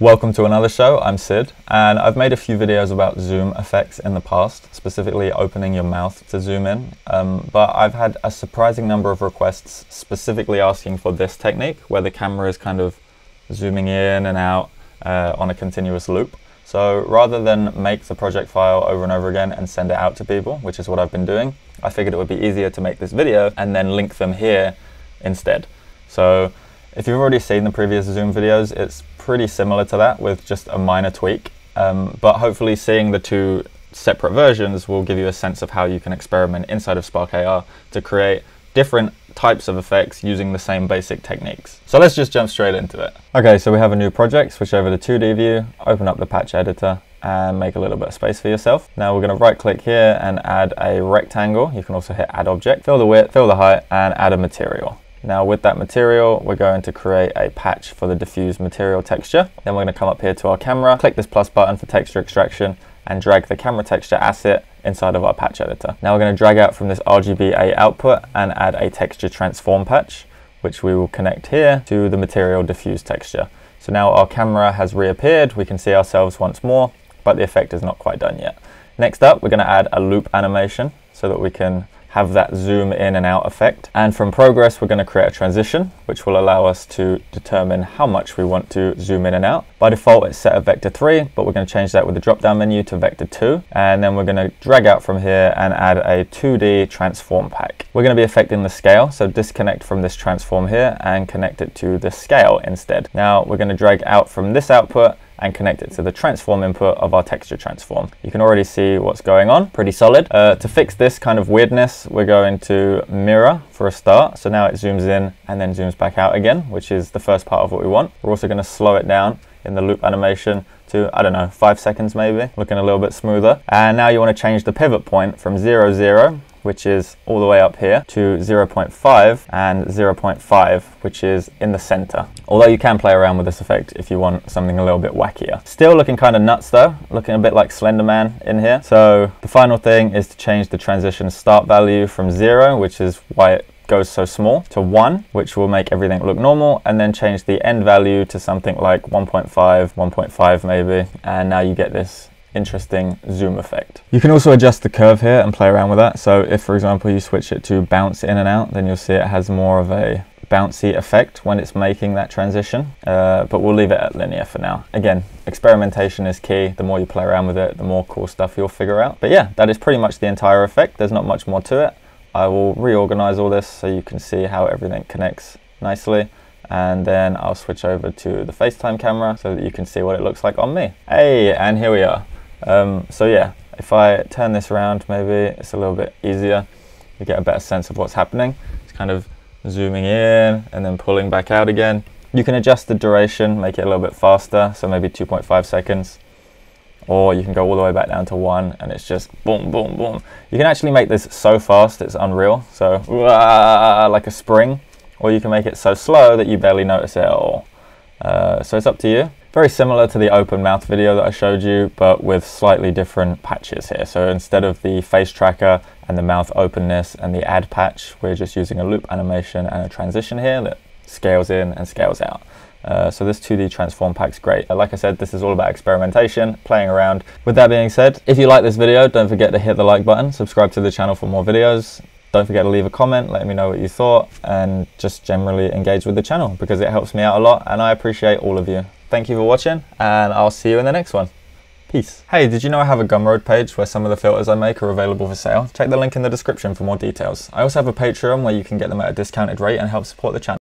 Welcome to another show, I'm Sid, and I've made a few videos about zoom effects in the past, specifically opening your mouth to zoom in, um, but I've had a surprising number of requests specifically asking for this technique, where the camera is kind of zooming in and out uh, on a continuous loop. So rather than make the project file over and over again and send it out to people, which is what I've been doing, I figured it would be easier to make this video and then link them here instead. So if you've already seen the previous Zoom videos, it's pretty similar to that with just a minor tweak. Um, but hopefully seeing the two separate versions will give you a sense of how you can experiment inside of Spark AR to create different types of effects using the same basic techniques. So let's just jump straight into it. Okay, so we have a new project, switch over to 2D view, open up the patch editor and make a little bit of space for yourself. Now we're going to right click here and add a rectangle. You can also hit add object, fill the width, fill the height and add a material. Now with that material, we're going to create a patch for the diffuse material texture. Then we're going to come up here to our camera, click this plus button for texture extraction and drag the camera texture asset inside of our patch editor. Now we're going to drag out from this RGBA output and add a texture transform patch, which we will connect here to the material diffuse texture. So now our camera has reappeared, we can see ourselves once more, but the effect is not quite done yet. Next up, we're going to add a loop animation so that we can have that zoom in and out effect. And from progress, we're going to create a transition, which will allow us to determine how much we want to zoom in and out. By default, it's set at vector 3, but we're going to change that with the drop-down menu to vector 2. And then we're going to drag out from here and add a 2D transform patch. We're going to be affecting the scale, so disconnect from this transform here and connect it to the scale instead. Now we're going to drag out from this output and connect it to the transform input of our texture transform. You can already see what's going on, pretty solid. Uh, to fix this kind of weirdness, we're going to mirror for a start. So now it zooms in and then zooms back out again, which is the first part of what we want. We're also gonna slow it down in the loop animation to, I don't know, five seconds maybe, looking a little bit smoother. And now you wanna change the pivot point from zero, zero which is all the way up here, to 0.5 and 0.5, which is in the center. Although you can play around with this effect if you want something a little bit wackier. Still looking kind of nuts though, looking a bit like Slender Man in here. So the final thing is to change the transition start value from zero, which is why it goes so small to 1, which will make everything look normal, and then change the end value to something like 1.5, 1.5 maybe, and now you get this interesting zoom effect. You can also adjust the curve here and play around with that. So if, for example, you switch it to bounce in and out, then you'll see it has more of a bouncy effect when it's making that transition, uh, but we'll leave it at linear for now. Again, experimentation is key. The more you play around with it, the more cool stuff you'll figure out. But yeah, that is pretty much the entire effect. There's not much more to it. I will reorganize all this so you can see how everything connects nicely and then I'll switch over to the FaceTime camera so that you can see what it looks like on me. Hey, and here we are. Um, so yeah, if I turn this around, maybe it's a little bit easier. You get a better sense of what's happening. It's kind of zooming in and then pulling back out again. You can adjust the duration, make it a little bit faster, so maybe 2.5 seconds. Or you can go all the way back down to one and it's just boom, boom, boom. You can actually make this so fast it's unreal. So like a spring. Or you can make it so slow that you barely notice it at all. Uh, so it's up to you. Very similar to the open mouth video that I showed you, but with slightly different patches here. So instead of the face tracker and the mouth openness and the add patch, we're just using a loop animation and a transition here that scales in and scales out. Uh, so this 2D transform patch's great. Like I said, this is all about experimentation, playing around. With that being said, if you like this video, don't forget to hit the like button, subscribe to the channel for more videos. Don't forget to leave a comment, let me know what you thought, and just generally engage with the channel because it helps me out a lot and I appreciate all of you. Thank you for watching, and I'll see you in the next one. Peace. Hey, did you know I have a Gumroad page where some of the filters I make are available for sale? Check the link in the description for more details. I also have a Patreon where you can get them at a discounted rate and help support the channel.